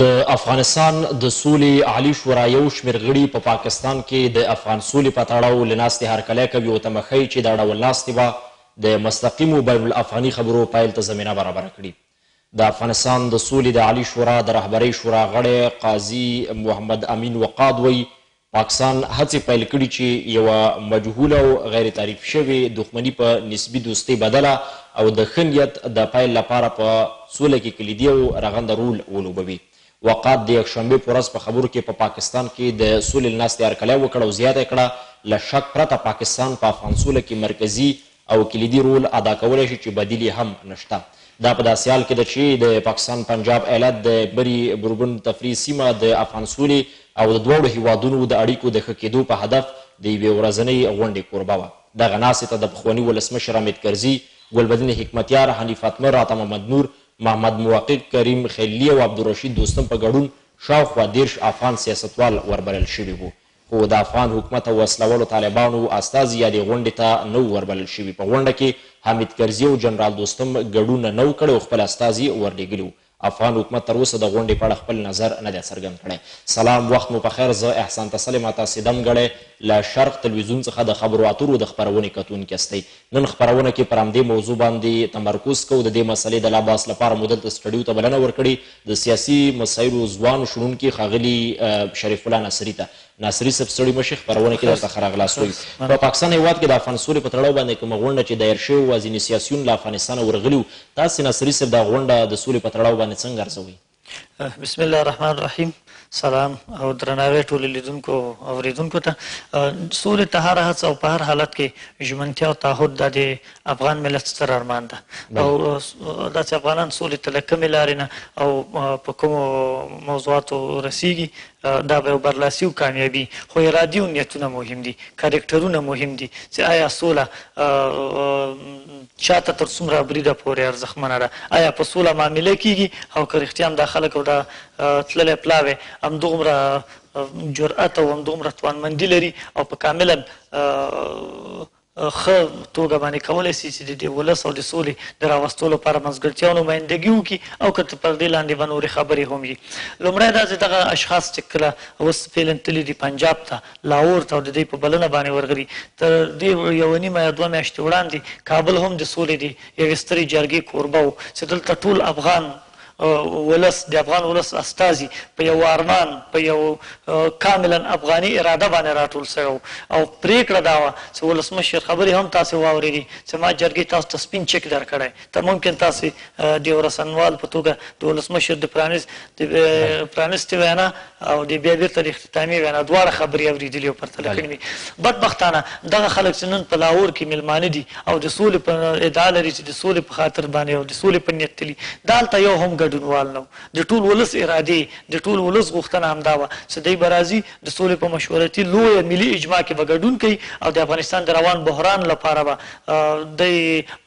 د افغانستان د سولې عالي شورا یو شمېر غړي په پاکستان کې د افغان سولې په تړاو له ناستې هرکلی کوي او تمه ښیي چې دا ډول ناستې به د مستقیمو بین الافغاني خبرو پیل ته زمینه برابره کړي د افغانستان د سولې د عالي شورا د رهبرۍ شورا غړی قاضي محمد امین وقاد وایي پاکستان هڅې پیل کړي چې یوه مجهوله او غیر تعریف شوې دښمني په نسبي دوستۍ بدله او د ښه نیت د پیل لپاره په سوله کې کلیدي او رغنده رول ولوبوي. وقات د یکشنبې په ورځ په خبرو کې په پاکستان کې د سولې له ناستې هرکلی وکړ او زیاته یې کړه، له شک پرته پاکستان په افغان سوله کې مرکزي او کلیدي رول ادا کولای شي چې بدیل یې هم نشته. دا په داسې حال کې ده چې د پاکستان پنجاب ایالت د بري بربون تفریح سیمه د افغان سولې او د دواړو هېوادونو د اړیکو د ښه کېدو په هدف د یوې ورځنۍ غونډې کوربه وه. دغه ناستې ته د پخواني ولسمشر حامد کرزي، ګلبدین حکمتیار، حنیف اتمر، عطا محمد نور، محمد موقق، کریم خلیلي او عبدالرشید دوستم په ګډون شاوخوا دېرش افغان سیاستوال وربلل شوي وو. خو د افغان حکومت او وسله والو طالبانو استازي یادې غونډې ته نه وو وربلل شوي. په غونډه کې حامد کرزي او جنرال دوستم ګډون نه و کړی او خپل استازي ورلېږلي وو. افغان حکومت تر اوسه د غونډې په اړه خپل نظر نه دی څرګند کړی. سلام وخت مو په خیر زه احسان تسل یم تاسي دم ګړی له شرق تلویزیون څخه د خبرو اترو د خپرونې کتونکي استۍ نن خپرونه کې پر همدې موضوع باندې تمرکز کوو، د دې مسئلې د لا بحث لپاره مو دلته سټډیو ته بلنه ورکړې د سیاسي مسایلو ځوان شنونکي ښاغلي شریف الله ناصري ته. ناصري صاحب ستړي مه شئ خپرونه کې درته ښه راغلاست وایو. په پاکستان هېواد کې د افغان سولې په تړاو باندې کومه غونډه چې دایر شوې وه ځینې سیاسیون له افغانستانه ورغلي وو، تاسې ناصري صاحب دا غونډه د سولې په تړاو باندې څنګه ارزوئ؟ بسم الله الرحمن الرحیم سلام او درناوی ټول لیدونکو او اوریدونکو ته سولې ته هر هڅه او په هر حالت کې ژمنتیا او تعهد د افغان ملت ستر ارمان ده او د افغانان سولې ته لکه ملارې نه او په کوم موضوعاتو رسیږي دا به برلاسي او کامیابي خو ارادي او نیتونه مهم دي کریکټرونه مهم دي چې آیا سوله چا ته تر څومره بریده پورې ارزښتمنه ده؟ ایا په سوله معامله کیږي؟ او که رښتیا هم دا خلک او دا تللی پلاوی همدومره جرئت او همدومره توانمندي لري او په کاملا ښه توګه باندې کولای شي چې د ولس او د سولې د راوستو لپاره منځګړتیا او نمایندګي وکړي او که پر دې لاندې به نورې خبرې هم وي لومړی دا چې دغه اشخاص چې کله اوس فعلا تللي دي پنجاب ته لاهور ته او د دوی په بلنه باندې ورغلي. تر دې یوه نیمه یا دوه میاشتې وړاندې کابل هم د سولې د یوې سترې جرګې کوربه و چې دلته ټول افغان ولس، د افغان ولس استازي په یوه ارمان، په یوه کاملاً افغاني اراده باندې راټول شوي وو او پرېکړه دا وه چې ولسمشر خبرې هم تاسې واورېدې چې ما جرګې تاسو ته سپین چک درکړی ته ممکن تاسو دیو رسنوال په توګه د ولسمشر د پرانیز د پرانیستي وینا او د بیا بیرته د اختتامي وینا دواړه خبرې اوریدلې او پرتله کړې وي بدبختانه دغه خلک چې نن په لاهور کې ملمانه دي او د سولې په ادعا لري چې د سولې په خاطر باندې او د سولې په نیت تلي دالته یو هم ګډونوال نه د ټول ولس اراده د ټول ولس غوښتنه همدا وه چې دی برازي د سولې په مشورتي لویه ملي اجماع کې به ګډون کوي او د افغانستان د روان بحران لپاره به د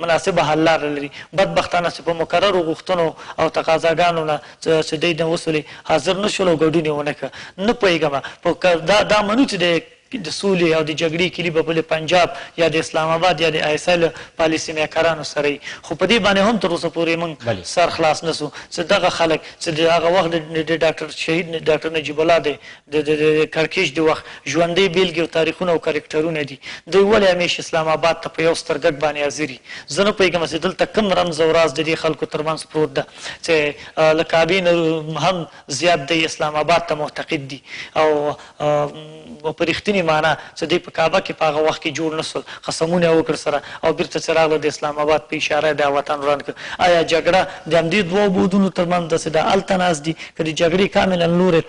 مناسبه حل لار لري بدبختانه چې په مکررو غوښتنو او تقاضاګانو نه چې دوی نه وسولې حاضر نه شول او ګډون یې ونه کړ نه پوهېږم په دا دا منو چې د د سولې او د جګړې کلی په بل پنجاب یا د اسلام آباد یا د آیسل پالیسی میکرانو سره خو په دې باندې هم تر اوسه پورې موږ سر خلاص نسو چې دغه خلک څه د هغه وخت د ډاکټر شهید ډاکټر نجیب الله دی د د کړکیچ د وخت ژوندې بیلګې او تاریخونه او کریکټرونه دي دوی ولې همیش اسلام آباد ته په یو سترګک باندې حاضري زه نه پوهېږم چې دلته کم رمز او راز د دې خلکو ترمنځ پروت ده چې له کعبې نه هم زیات دی اسلام آباد ته معتقد دي او او په رښتینې مانا څه دوی په کعبه کې په هغه وخت کې جوړ نه شول، قسمونه یې وکړ سره او بیرته چې راغلل د اسلام اباد په اشاره یې بیا وطن وران کړ، ایا جګړه د همدې دوو بودونو تر منځ ده چې دا هلته ناست دي که د جګړې کاملا لوری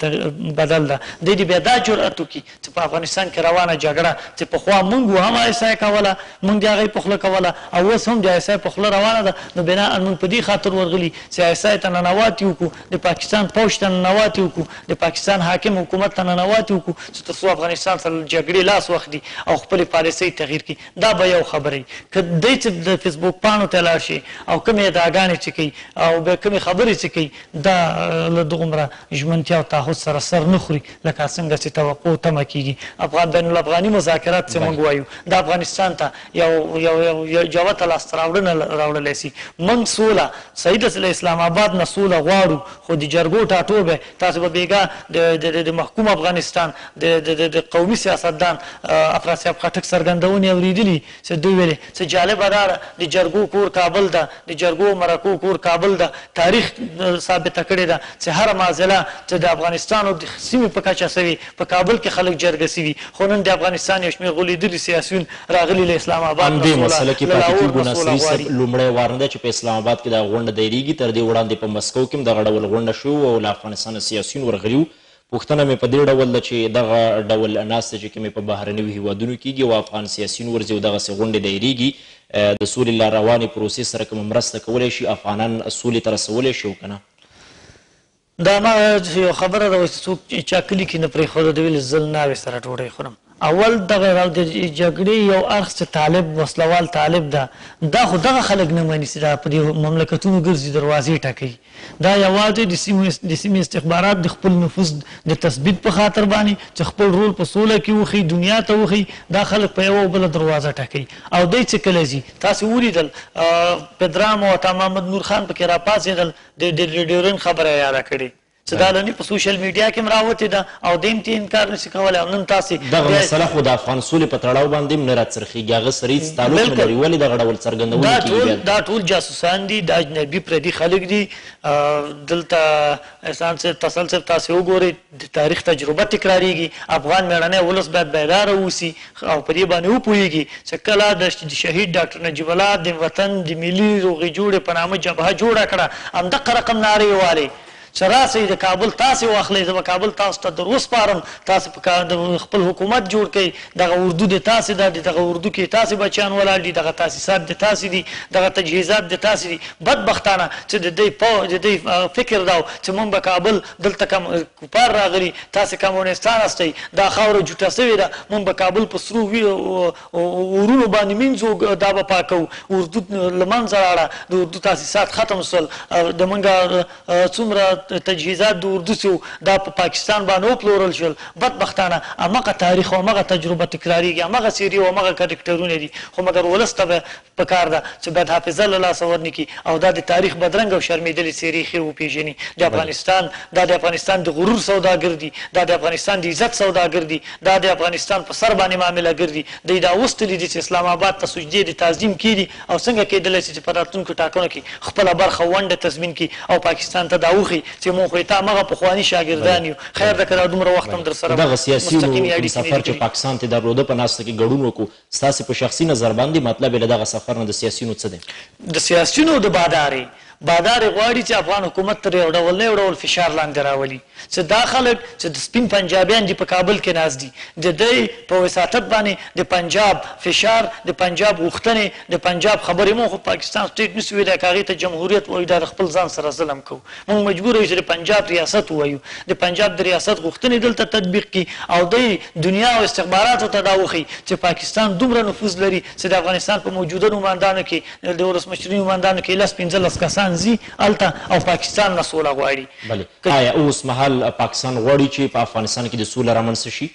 بدل ده، دوی دې بیا دا جرئت وکړي چې په افغانستان کې روانه جګړه چې پخوا موږ وو هم آی اس آی کوله، موږ د هغوی په خوله کوله او اوس هم د آی اس آی په خوله روانه ده، نو بناء موږ په دې خاطر ورغلي چې آی اس آی ته ننواتې وکړو، د پاکستان پوځ ته ننواتې وکړو، د پاکستان حاکم حکومت ته ننواتې وکړو چې تر څو افغانستان سره له جګړې لاس واخلي او خپلې پالیسۍ تغیر کړي، دا به یو خبره وي. که دی چې د فیسبوک پاڼو ته لاړ شي او کومې ادعاګانې چې کوي او بیا کومې خبرې چې کوي دا له دغومره ژمنتیا او تعهد سره سر نه خوري لکه څنګه چې توقع او تمه کېږي. افغان بین الافغاني مذاکرات چې موږ وایو دا افغانستان ته يوه ته لاسته راوړنه راوړلای سي موږ سوله سعيد له اسلام اباد نه سوله غواړو خو د جرګو ټاټوبی تاسو به بېګاه د محکوم افغانستان د قومي سياستدان افراز صاحب خټک څرګندونې اورېدلي چې دوی ويلې چې جالبه دا ده د جرګو کور کابل ده د جرګو او مرکو کور کابل ده، تاریخ ثابته کړې ده چې هره معضله چې د افغانستان او د سیمې په کچه شوې، په کابل کې خلک جرګه شوي، خو نن د افغانستان یو شمېر غولېدلي سیاسیون راغلي له اسلام اباد نه همدې مسله کې پاتې کېږو، ناصري صاحب لومړی وار نه ده چې په اسلام اباد کې دغه غونډه دایرېږي، تر دې وړاندې په مسکو کې هم دغه ډول غونډه شوې وه او له افغانستانه سیاسیون ورغلي وو، پوښتنه مې په دې ډول ده چې دغه ډول ناستې چې کومې په بهرنیو هېوادونو کېږي او افغان سیاسیون ورځي او دغسې غونډې دایرېږي، د سولې له روانې پروسې سره کومه مرسته کولای شي، افغانان سولې ته رسولای شي او که نه؟ دا هماغه یوه خبره ده وایي چې څوک چا کلي کې نه پرېښوده، ده ویل زه له ناوې سره ډوډۍ خورم. اول دغه جګړې یو اړخ چې طالب وسله وال طالب ده دا خو دغه خلک نه مني چې دا په دې مملکتونو ګرځي دروازې ټکوي دا یوازې د سیمو د سیمې استخبارات د خپل نفوذ د تثبیت په خاطر باندې چې خپل رول په سوله کې وخی دنیا ته وخی دا خلک په یو بل دروازه ټکوي او دی چې کله ځي تاسو ولیدل پدرام او عطا محمد نور خان پکې راپاڅېدل د ډیورن خبره یاده کړې چې دا لنډي په سوشل میډیا کې هم راوتې ده او دی هم ترې انکار نه شي کولی او نن تاسې دغه مسله خو د افغان سولې په تړاو باندې هم نه راڅرخېږي هغه سره هېڅ تعلق نه لري ولې دغه ډول څرګندونې کېږي دا ټول جاسوسان دي دا اجنبي پردي خلک دي دلته احسان صاحب تسل صاحب تاسې وګورئ د تاریخ تجربه تکرارېږي افغان مېړنی ولس باید بیداره اوسي او په دې باندې وپوهېږي چې کله د شهید ډاکټر نجیب الله د وطن د ملي روغې جوړې په نامه جبهه جوړه کړه همدغه رقم نارې والې چې راسئ د کابل تاسو واخلئ زه به کابل تاسو ته در وسپارم تاسو په کا د خپل حکومت جوړ کړئ دغه اردو د تاسو ده د دغه اردو کې تاسو بچیان ولاړ دي دغه تاسیسات د تاسو دي دغه تجهیزات د تاسو دي بدبختانه چې د دې په د دې فکر دا چې مونږ به کابل دلته کوم کفار راغلي تاسو کمونستان استئ دا خاور جوټه سوي ده مونږ به کابل په سرو وی اورونو باندې مینځو دا به پاکو اردو لمنځه راړه د اردو تاسیسات ختم سول د منګه څومره تجهیزات د اردو سو دا په پاکستان باندې وپلورل شول بدبختانه امغه تاریخ او امغه تجربه تکراریږي امغه سیری او امغه کریکټرونه دي خو مګر ولسته به پکار ده چې بد حافظه له لاسه ورنه کړي او دا د تاریخ بدرنګه او شرمیدلې څیرې ښې وپیژني د افغانستان دا د افغانستان د غرور سوداګر دي دا د افغانستان د عزت سوداګر دي دا د افغانستان په سر باندې معامله ګر دي دی دا اوستلي دي چې اسلام اباد ته سجدې د تعظیم کې دي او څنګه کیدلای شي چې په راتلونکو ټاکنو کې خپله برخه ونډه تضمین کړي او پاکستان ته دا وښي چې مونږ خو یې تا مغه پخواني شاګردان یو خیر ده که دا دومره وخت هم درسره وو مستقیمې اړیکې مې لیدلي پاکستان ته درلوده په ناسته کې ګډون وکړو ستاسې په شخصي نظر باندې مطلب له دغه سفر نه د سیاسیونو څه دی؟ د سیاسیونو او د بادارې بادارې غواړي چې افغان حکومت تر یو ډول نه یو ډول فشار لاندې راولي چې دا خلک چې د سپین پنجابیان دي په کابل کې ناست دي د دوی په وساطت باندې د پنجاب فشار د پنجاب غوښتنې د پنجاب خبرې موږ خو پاکستان سټیټ نشو ویلی که هغې ته جمهوریت وایو دا د خپل ځان سره ظلم کوو موږ مجبور یو چې د پنجاب ریاست وایو د پنجاب د ریاست غوښتنې دلته تطبیق کی او د دنیا او استخباراتو ته دا وخی چې پاکستان دومره نفوذ لري چې د افغانستان په موجوده نوماندانو کې د ولسمشري نوماندانو کې لس پنځلس کسان زی الته او پاکستان نه سوله غواړي بله آیا اوس مهال پاکستان غواړي چې په افغانستان کې د سوله رامنځته شي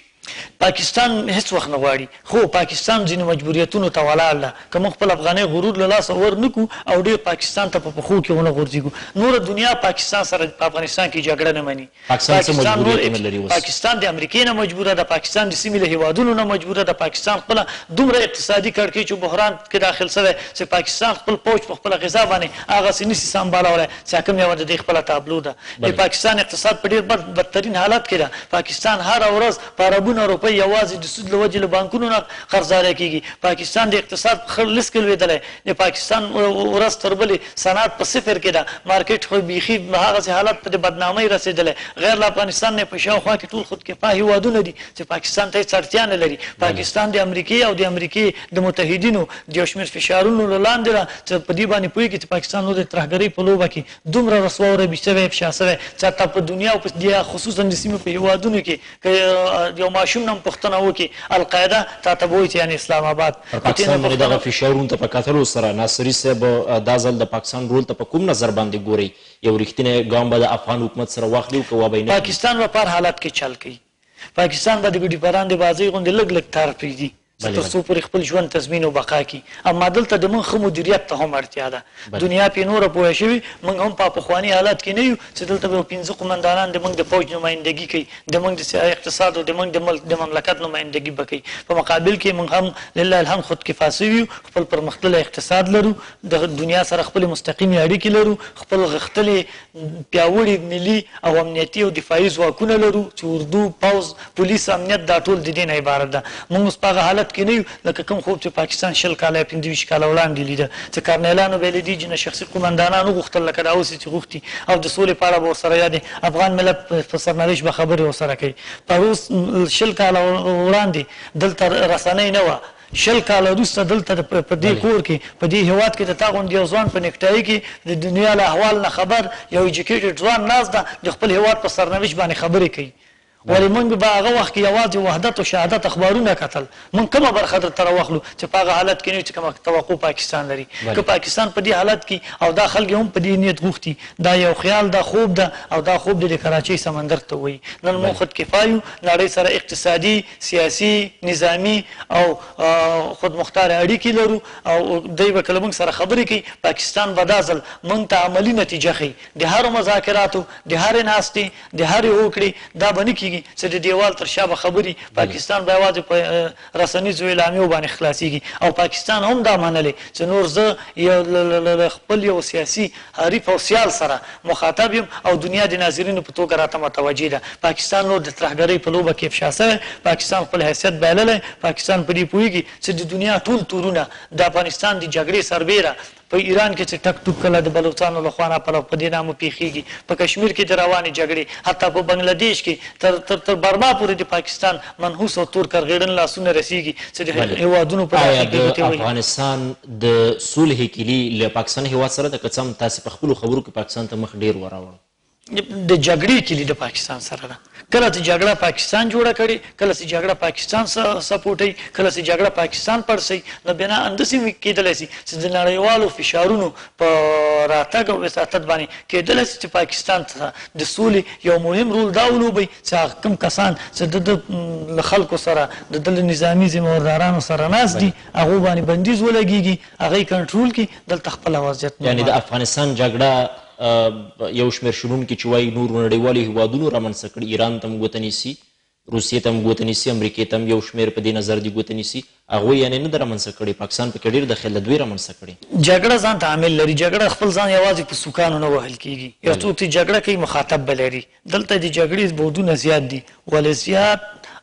پاکستان هیڅ وخت نه غواړي خو پاکستان ځینو مجبوریتونو ته ولاړ ده که موږ خپل افغانۍ غرور له لاسه ور نه کړو او ډېر پاکستان ته په پښو کې ونه غورځېږو نوره دنیا پاکستان سره په افغانستان کې جګړه نه مني پاکستان څه پاکستان نور مجبوریتونه لري اوس پاکستان د امریکې نه مجبوره ده پاکستان د سیمې له هېوادونو نه مجبوره ده پاکستان خپله دومره اقتصادي کړکېچ او بحران کې داخل شوی چې پاکستان خپل پوج په خپله غذا باندې هغسې نشي سمبالولی څاکم یوه د دې خپله تابلو ده. د پاکستان اقتصاد په ډېر بد بدترین حالت کې ده. پاکستان هره ورځ په اربونه روپۍ یوازې د سود له وجې له بانکونو نه قرضداری کېږي. پاکستان د اقتصاد په خړ لست کې لوېدلی. د پاکستان ورځ تر بلې صنعت په صفر کې ده. مارکېټ خو بیخي هغسې حالت ته د بدنامۍ رسېدلی. غیر له افغانستان نه یې په شاوخوا کې ټول خودکفا هېوادونه دي چې پاکستان ته هېڅ اړتیا نه لري. پاکستان د امریکې او د امریکې د متحدینو د یو شمېر فشارونو له لاندې ده چې په دې باندې پوهېږي چې پاکستان اوس د ترهګرۍ په لوبه کې دومره رسوا او ربي شوی افشا شوی چې حتی په دنیا او په خصوصا د سیمې په هېوادونو کې که یو ماشوم نه هم پوښتنه وکړي القاعده تا ته به وایي چې یعنې اسلام آباد پر پاکستان باندې دغه فشارونو ته په کتلو سره ناصري صاحب دا ځل د پاکستان رول ته په کوم نظر باندې ګورئ یو رښتینی ګام به د افغان حکومت سره واخلي او که وبه نه پاکستان به په هر حالت کې چل کوي پاکستان به د ګډي پران د بازۍ غوندې لږ لږ تار پرېږدي چې تر څو پورې خپل ژوند تضمین او بقا کی اما دلته د موږ ښه مدیریت ته هم اړتیا ده دنیا پې نوره پوه شوي موږ هم په پخواني حالات کې نه یو چې دلته به پنځه قومندانان د موږ د فوج نمایندګي کوي د موږ د اقتصاد او د موږ د ملک د مملکت نمایندګي به کوي په مقابل کې موږ هم لله الحمد خود کفا سوي خپل پرمختللی اقتصاد لرو د دنیا سره خپل مستقیمې اړیکې لرو خپل غښتلې پیاوړي ملي او امنیتي او دفاعي ځواکونه لرو چې اردو، پوځ، پولیس، امنیت دا ټول د دې نه عبارت ده. موږ اوس په هغه حالت کې نه یو لکه کوم خوب چې پاکستان شل کاله یا پنځه ویشت کاله وړاندې لیده چې کرنیلانو به یې له دې جنه شخصي قومندانان وغوښتل لکه دا اوس چې غوښتي او د سولې په اړه به ورسره یا د افغان ملت په سرنوشت به خبرې ورسره کوي. پروس شل کاله وړاندې دلته رسنۍ نه وه، شل کاله وروسته دلته د په دې کور کې په دې هېواد کې د تا غوندې یو ځوان په نېکټایي کې د دنیا له احوال نه خبر یو ایجوکېټېډ ځوان ناست ده د خپل هېواد په سرنوشت باندې خبرې کوي ولې موږ به هغه وخت کې یوازې وحدت او شهادت اخبارونه کتل موږ کومه برخه درته راوخلو چې په هغه حالت کې نه چې کومه توقع پاکستان لري که پاکستان په دې حالت کې او دا خلک هم په دې نیت غوښتي دا یو خیال دا خوب ده او دا خوب د کراچۍ سمندر ته وایي نن موږ خود کفایو نړۍ سره اقتصادي سیاسي، نظامي او خودمختاره اړیکې لرو او دوی به که له موږ سره خبرې کوي، پاکستان به دا ځل موږ ته عملي نتیجه ښيي. د هرو مذاکراتو، د هرې ناستې، د هرې هوکړې دا به نه کېږي چې د دېوال تر شا به خبرې، پاکستان به یوازې په رسنیزو اعلامیو باندې خلاصېږي او پاکستان هم دا منلې چې نور زه له خپل یو سیاسي حریف او سیال سره مخاطب یم او دنیا د ناظرینو په توګه راته متوجه ده. پاکستان نور د ترهګرۍ په لوبه کې افشا شوی، پاکستان خپل حیثیت بایللی، پاکستان په دې پوهیږي چې د دنیا ټول تورونه د افغانستان د جګړې سربیره په ایران کې چې ټک ټوک کله د بلوڅانو له خوا راپرغ په دې نامه پیښیږي، په کشمیر کې د روانې جګړې، حتی په بنګله دیش کې تر تر تر برما پورې د پاکستان منحوس او تور کرغېړن لاسونه رسېږي چې د بله هېوادونو په داخل ایا کې د ګوتې وهي. افغانستان د سولهې کیلي له پاکستان هېواد سره ده؟ که څه هم تاسې په خپلو خبرو کې پاکستان ته مخ ډېر وراوړ. د جګړې کیلي د پاکستان سره ده. کله چې جګړه پاکستان جوړه کړي، کله چې جګړه پاکستان سپورټوي، کله چې جګړه پاکستان پړسوي، نو بناً داسې کېدلای شي چې د نړیوالو فشارونو په راتګ او وساطت باندې کېدلای شي چې پاکستان ته د سولې یو مهم رول دا ولوبي چې هغه کوم کسان چې د ده له خلکو سره د ده له نظامي ذمهوردارانو سره ناست دي هغو باندې بندیز ولګېږي هغه یې کنټرول کړي دلته خپل وضعیت یعنې د افغانستان جګړه یو شمېر شنونکي چې وایي نورو نړیوالو هېوادونو رامنځته کړې ایران ته موږ وتنیسي روسیې ته هم ګوته نیسي امریکې ته هم یو شمېر په دې نظر دي ګوته نیسي هغوی یعنې نه ده رامنځته کړې پاکستان پکې ډېر دخیل ده دوی رامنځته کړې. جګړه ځان ته عامل لري جګړه خپل ځان یوازې په سوکانو نه وهل کیږي یو څوک چې جګړه کوي مخاطب به لري دلته د جګړې بعدونه زیات دي ولې زیات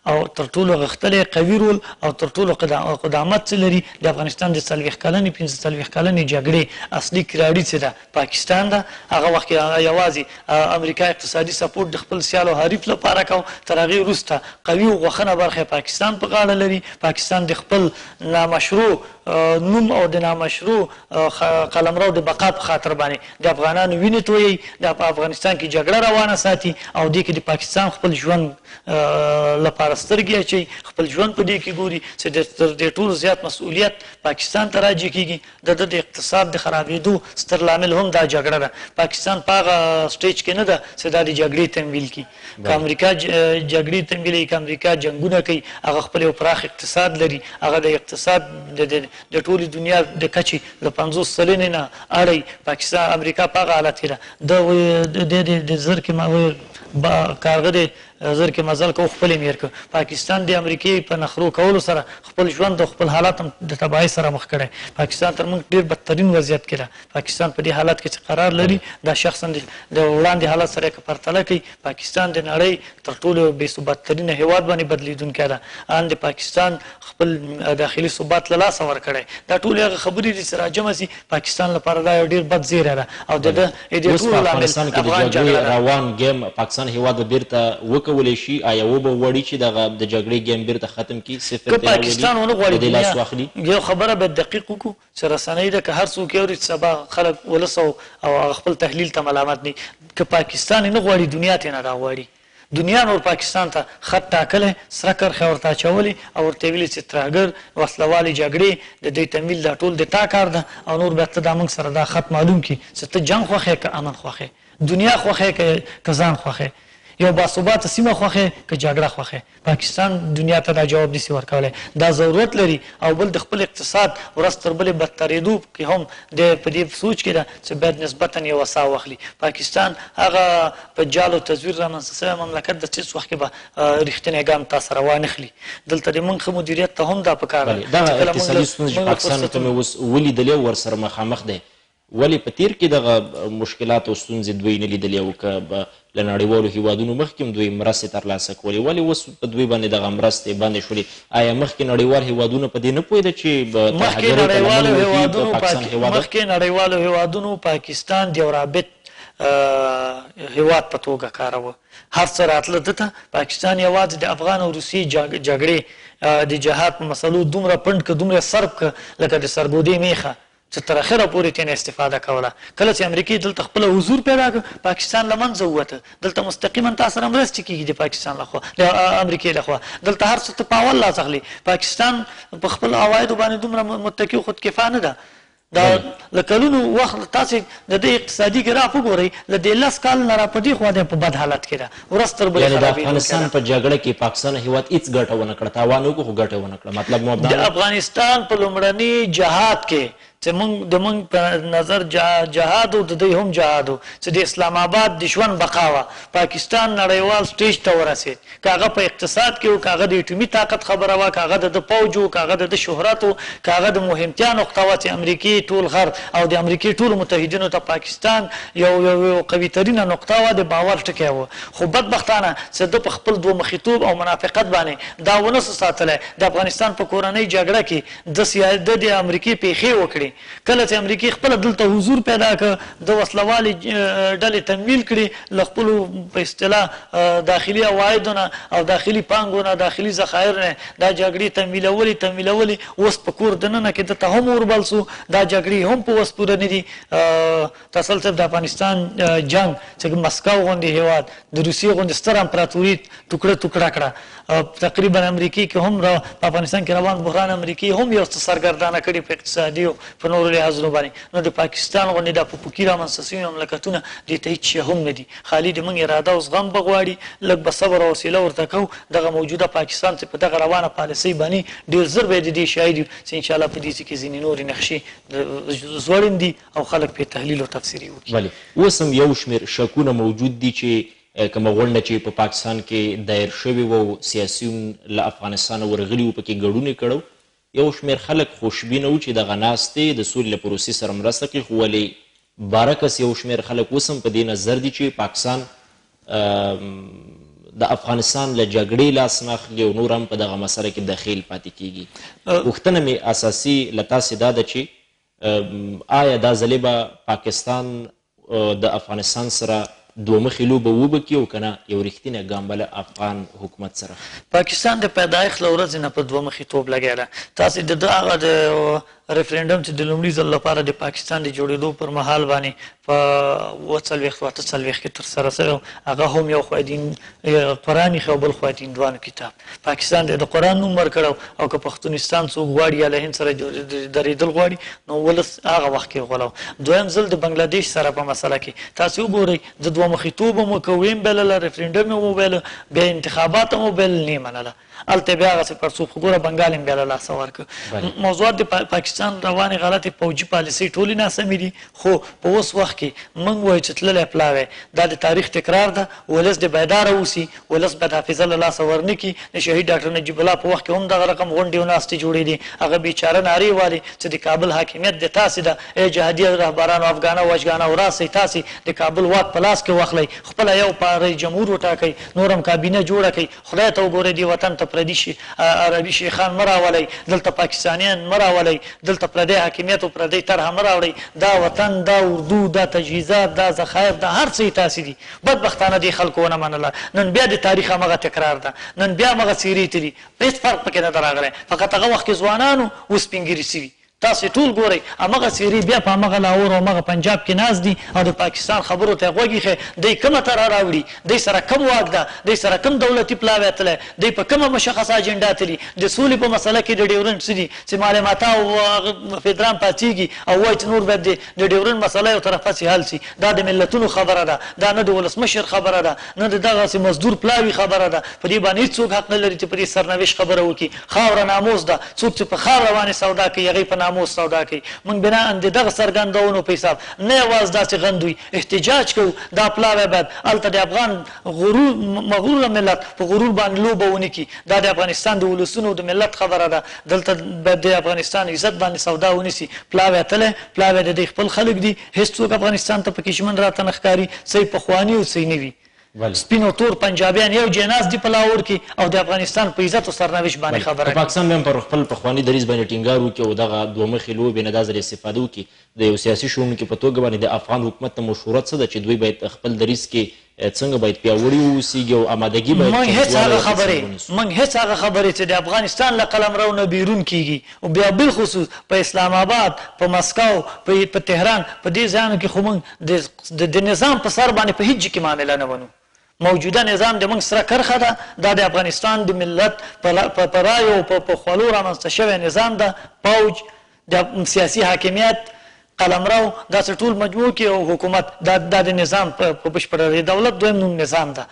او تر ټولو غښتلی قوي رول او تر ټولو قدامت څه لري د افغانستان د څلوېښت کلنې پنځه څلوېښت کلنې جګړې اصلي کراړي څه ده پاکستان ده هغه وخت کې یوازې امریکا اقتصادي سپورټ د خپل سیال او حریف لپاره کاو تر هغه وروسته قوي او غوښنه برخه پاکستان په غاړه لري پاکستان د خپل نامشروع نوم او د نامشروع قلمرو د بقا په خاطر باندې د افغانانو وینې تویي د افغانستان کې جګړه روانه ساتي او د کې د پاکستان خپل ژوند لپاره سترګې اچي خپل ژوند په دې کې ګوري چې د ټول زیات مسؤلیت پاکستان ته راځي کیږي د ده د اقتصاد د خرابېدو ستر لامل هم دا جګړه ده. پاکستان په هغه سټېج کې نه ده چې دا د جګړې تمویل کړي. که امریکا جګړې تمویلوي، که امریکا جنګونه کوي، هغه خپل یو پراخ اقتصاد لري، هغه د اقتصاد د ټولې دنیا د کچې له پنځوس سلنې نه اړی، پاکستان، امریکا په هغه حالت کې ده. ده ویل، دی د زرکې ماهر کارغه دی، زر که مزل کوو خپل میر که پاکستان د امریکې په نخرو کولو سره خپل ژوند او خپل حالات هم د تباهۍ سره مخ کړی پاکستان تر موږ ډیر بدترین وضعیت کې ده پاکستان په دې حالت کې چې قرار لري دا شخصا د وړاندې حالت سره که پرتله کړي پاکستان د نړۍ تر ټولو بې ثبات ترینه هیواد باندې بدلیدونکی ده ان د پاکستان خپل داخلي ثبات له لاسه ورکړی دا ټول هغه خبرې دي چې راجمع سي پاکستان لپاره دا یو ډیر بد زیری ده او د ده د ټولو لامل افغان جګړه ده. روان ګیم پاکستان هیواد به بیرته وکولی شي ایا وبه غواړي چې دغه د جګړې ګیم بیرته ختم کړي صفر ته یې راولي؟ که پاکستان ونه غواړي دنیا یو خبره باید دقیق وکړو چې رسنۍ ده که هر څوک یې اوري چې سبا خلک ولس او هغه خپل تحلیل ته ملامت نه وي که پاکستان یې نه غواړي دنیا ترې نه راغواړي دنیا نور پاکستان ته خط ټاکلی، سره کرښه ورته اچولې او ورته یې ویلي چې ترهګر، وسله والې جګړې، د دوی تمویل دا ټول د تا کار ده او نور بیا ته دا موږ سره دا خط معلوم کړي چې ته جنګ خوښوې که امن خوښوې، دنیا خوښوې که که ځان خوښوې، یوه باثباته سیمه خوښوې که جګړه خوښوې. پاکستان دنیا ته دا جواب نسي ورکولای دا ضرورت لري او بل د خپل اقتصاد ورځ تر بلې بدتریدو کې هم دی په دې سوچ کې ده چې باید نسبتا یوه ساه واخلي پاکستان هغه په جال او تزویر رامنځته سوی مملکت ده چې هیڅ وخت کې به رښتینی ګام تا سره وانخلي دلته د موږ ښه مدیریت ته هم دا پکار ده دغه اقتصادي ستونزې چې پاکستان ته مې اوس ولیدلې ورسره مخامخ دی ولې په تېر کې دغه مشکلات او ستونزې دوی نه لیدلې او که له نړیوالو هیوادونو مخکې هم دوی مرستې ترلاسه کولې ولې اوس په دوی باندې دغه مرستې بندې شولې آیا مخکې نړیوال هیوادونه په دې نه پوهېده چې مخکې نړیوالو هیوادونو مخکې نړیوالو هیوادونو پاکستان د یو رابط هیواد په توګه کاروه هر څه راتله دته پاکستان یوازې د افغان او روسي جګړې د جهاد په مسلو دومره پند ک دومره سرب ک لکه د سربودې میخه چې تر اخره پورې ترې نه استفاده کوله. کله چې امریکې دلته خپل حضور پیدا کړ، پاکستان له منځه ووت. دلته مستقیماً تا سره مرستې کېږي د پاکستان له خوا، د امریکې له خوا. دلته هر څه ته په اول لاس اخلي. پاکستان په خپلو عوایدو باندې دومره متکي او خودکفا نه ده. دا له کلونو وخت تاسې د دې اقتصادي ګراف وګورئ، له دې لس کال نه راپدېخوا دی په بد حالت کې ده. ورځ تر بلې خرابېدونکی ده. یعنې د افغانستان په جګړه کې پاکستان هېواد هېڅ ګټه ونه کړه، تاوان وکړو خو ګټه یې ونه کړه، مطلب مو همدا نه دی؟ د افغانستان په لومړني جهاد کې چې موږ د موږ په نظر جهاد و، د دوی هم جهاد و، چې د اسلام اباد د ژوند بقا وه، پاکستان نړیوال سټېج ته ورسېد، که هغه په اقتصاد کې و، که هغه د اټومي طاقت خبره وه، که هغه د ده پوج و، که هغه د ده شهرت و، که هغه د مهمتیا نقطه وه چې امریکې ټول غرب او د امریکې ټولو متحدینو ته پاکستان یو یو یو قوي ترینه نقطه وه د باور ټکی وو خو بد بختانه څه ده په خپل دوه مخي توب او منافقت باندې دا ونه سو ساتلای د افغانستان په کورنۍ جګړه کي ده سیا ده د امریکې پیښې وکړې کله څه امریکې خپله دلته حضور پیدا که ده وسله والې ډلې تمویل کړې له خپلو په اصطلاح داخلي عوایدو نه او داخلي پانګو نه داخلي ذخایر نه دا جګړې تمویلولې تمویلولې اوس په کور دننه کي ده ته هم اوربل سو دا جګړې هم په وس پوره نه دي تسل صاحب د افغانستان جنګ چې مسکو غوندي هیواد د روسیې غوندي ستر امپراتوري ټوکړه ټوکړه کړه تقریبا امریکای کې هم را په افغانستان کې روان بحران امریکای هم یو څه سرګردانه کړي په اقتصادي او په نورو لحاظونو باندې نو د پاکستان غوندي د پوپوکی رامنځته سوي مملکتونه دې ته هیڅ هم نه دي خالي د موږ اراده او زغم بغواړي لږ به صبر او حوصله ورته کو دغه موجوده پاکستان ته په دغه روانه پالیسي باندې ډیر زر به د دې شاهد چې ان شاء الله په دې کې ځینې نورې نقشې ځوړند دي او خلک پرې تحلیل او تفسیري وکړي. بله اوس هم یو شمېر شکونه موجود دي چې کومه غونډه چې په پاکستان کې دایر شوې وه او سیاسیون له افغانستانه ورغلي وو، په کې ګډون یې کړی و، یو شمېر خلک خوشبینه وو چې دغه ناستې د سولې له پروسې سره مرسته کوي، خو ولې برعکس یو شمیر خلک اوس هم په دې نظر دي چې پاکستان د افغانستان له جګړې لاس نه اخلي او نور هم په دغه مسله کې دخیل پاتې کیږي پوښتنه مې اساسي له تاسې دا ده چې آیا دا ځلې به پاکستان د افغانستان سره دوه مخی لوبه وبکی او کنه یو رښتینه ګام به له افغان حکومت سره. پاکستان د پیدایښت له ورځې نه په دوه مخي توب لګیا ده. تاسې د ده هغه د ریفرینډم چې د لومړي ځل لپاره د پاکستان د جوړېدو پر مهال باندې په اووه څلوېښت او اته څلوېښت کې ترسره شوی و، هغه هم یو خویدین یو قران یې خو بل خو هندوانو کتاب پاکستان ته د قران نوم ورکړو او که پښتونستان څو غواړي یا له هند سره درېدل غواړي نو ولس هغه وخت کې غولو دویم ځل د بنگلاديش سره په مسله کې تاسو وګورئ د دوه مخې توبه مو کویم بل ریفرندم مو ویل به انتخابات مو بل نه منله هلته بیا هغسې پړسوب خو ګوره بنګال هم بیا له لاسه ورکړ بله. موضوعات د پا- پاکستان روانې غلطې پوجي پالیسۍ ټولې ناسمې دي خو په اوس وخت کې موږ وایو چې تللی پلاوی دا د تاریخ تکرار ده ولس دې بیداره اوسي ولس باید حافظه له لاسه ورنه کړي د شهید ډاکټر نجیب الله په وخت کې هم دغه رقم غونډې او ناستې جوړېدې هغه بیچاره نارې یې والې چې د کابل حاکمیت د تاسې ده ای جهادي رهبرانو افغانه وجګانو راسئ تاسې د کابل واک په لاس کې واخلئ خپله یو پاره رئیس جمهور وټاکئ نور هم کابینه جوړه کړئ خدای ته وګورئ دې وطن ته پردي شي عربي شیخان مه راولئ، دلته پاکستانیان مه راولئ، دلته پردی حاکمیت او پردۍ طرحه مه راوړئ، دا وطن، دا اردو، دا تجهیزات، دا ذخایر، دا هر څه یې تاسې دي. بدبختانه دې خلکو ونه منله، نن بیا د تاریخ همغه تکرار ده، نن بیا همغه څېرې تلي، هېڅ فرق پکې نه ده راغلی، فقط هغه وخت کې ځوانان وو، اوس سپین ږیري شوي، تاسې ټول ګورئ، همغه څېرې بیا په همغه لاهور او همغه پنجاب کې ناست دي او د پاکستان خبرو ته یې غوږ ایښی، دی کومه طرحه راوړي، دی سره کوم واک ده، دی سره کوم دولتي پلاوی تللی، دی په کومه مشخصه اجنډا تلي، د سولې په مسله کې د ډیورنډ څه دي، چې مالې ماتا او هغه فدرام پاڅېږي او وایي چې نور باید د د ډیورنډ مسله یو طرفه سی حل سی دا د ملتونو خبره ده دا نه د ولسمشر خبره ده نه د دغسی مزدور پلاوی خبره ده په دی باندی هیڅوک حق نه لری چی په دی سرنوشت خبره وکی خاوره ناموس ده څوک چی په خاوره باندی سودا کوی هغی په ناموس سودا کوی موږ بناء د دغه څرګندونو په حساب نه یواز داسی غندوی احتجاج کوو دا پلاوی باید هلته د افغان غرور مغرور ملت په غرور باندې لوبه ونه کړي دا د افغانستان د ولسونو او د ملت خبره ده دلته به د افغانستان عزت باندې سودا ونه سي پلاوی تله پلاوی د دې خپل خلک دي هیڅ څوک افغانستان ته پکې ژمن راته نه ښکاري څه پخواني او څه نوي سپین او تور پنجابیان یو جناز دی په لاور کې او د افغانستان په عزت او سرنوشت باندې خبره کوي پاکستان هم پر خپل پخوانی دریځ باندې ټینګار وکړي او دغه دوه مخې لوبې نه دا ځل استفاده وکړي د یو سیاسي شنونکي په توګه باندې د افغان حکومت ته مشوره څه ده چې دوی باید خپل دریځ کې څنګه باید پیاوړي واوسیږي او امادګي باید موږ هیڅ هغه خبرې موږ هیڅ هغه خبرې چې د افغانستان له قلمرو نه بیرون کیږي او بیا بالخصوص په اسلام آباد په مسکو په تهران په دې ځایونو کې خو موږ د د نظام په سر باندې په هیڅ کې معامله نه منو موجوده نظام د موږ سره کرښه ده دا د افغانستان د ملت په رایو او په خولو رامنځته شوی نظام ده پوج د سیاسي حاکمیت قلمرو دا ټول مجموع کې او حکومت دا د نظام په بشپړ دی دولت دویم نوم نظام ده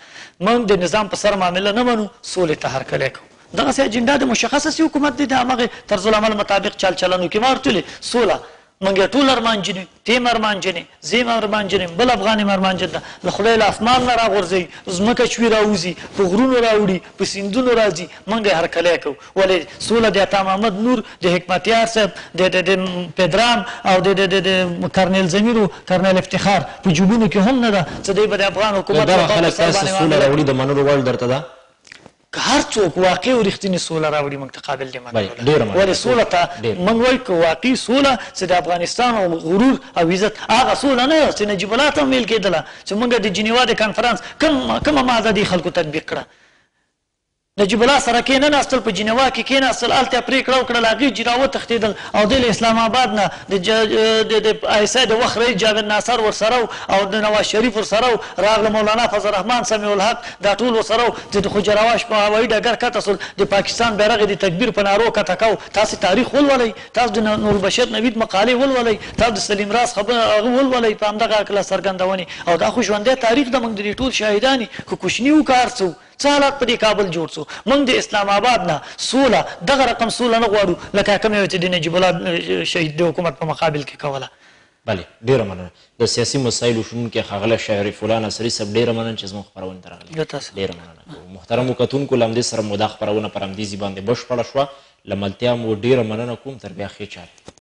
موږ د نظام په سر معامله نه منو سولې ته هر کله کوو دغه سي اجنډا د مشخصه سي حکومت دي د هغه طرز العمل مطابق چل چلنو کې مارتلې سوله منګه ټول ارمان جنې تیم ارمان جنې زیم ارمان جنې بل افغان ارمان جنې د خدای له اسمان نه راغورځي زمکه چوي راوځي په غرونو راوړي په سیندونو راځي منګه هر کله کو ولې سوله د عطا محمد نور د حکمتیار صاحب د د د پدرام او د د د کرنل زمیر او کرنل افتخار په جوبونو کې هم نه ده چې د افغان حکومت د خلک تاسو سوله راوړي د منلو وړ درته ده که هر څوک واقعي او رښتيني سوله راوړي موږ ته قابل دي منلو ده ولې سوله ته موږ وايو که واقعي سوله چې د افغانستان او غرور او عزت هغه سوله نه ده چې نجيب الله ته هم ويل کېدله چې موږ د جنيوا د کانفرنس کوم کومه ماده دي خلکو تطبيق کړه نجیب الله سره کې نه ناستل په جنوا کې کې ناستل الته پریکړه وکړه هغه جنوا وتښتیدل او د اسلام آباد نه د د ایس د وخت رئیس جاوید ناصر ورسره او د نواز شریف ورسره راغله مولانا فضل الرحمن سمیع الحق دا ټول ورسره وو چې د خوجراواش په هوایي ډګر کښته سول، د پاکستان بیرغ یې د تکبیر په نارو کښته کاوه، تاسو تاریخ ولولئ، تاسو د نورالبشر نوید مقالې ولولئ، تاسو د سلیم راز خبره هغه ولولئ په همدغه هکله څرګندونې او دا خو ژوندی تاریخ ده موږ د دې ټول شاهدان یو که کوچني وو که هر څه وو څه حالات په دې کابل جوړ سو موږ د اسلام اباد نه سوله دغه رقم سوله نه غواړو لکه کومه چې د نجیب الله شهید د حکومت په مقابل کې کوله بله ډیره مننه د سیاسی مسایلو شنونکی ښاغلی شهریف الله ناصری صاحب ډیره مننه چې زموږ خپرونې ته راغلی له تاسو ډیره مننه کوو محترمو کتونکو له همدې سره مو دا خپرونه پر همدې ځي باندې بشپړه شوه له ملتیا مو ډیره مننه کوم تر بیا ښې چارې